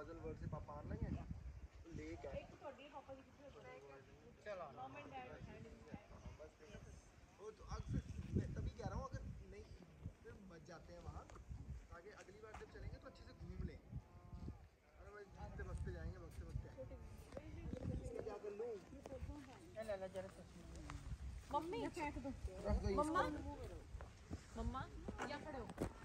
puzzle word ਪਾਪਾ lake ਹੈ ਇੱਕ ਤੁਹਾਡੀ ਪਾਪਾ ਦੀ ਕਿੱਥੇ ਚਲੋ ਮਮ ਐਂਡ ਡੈਡ अगली बार घूम लें मम्मी मम्मा मम्मा क्या खड़े हो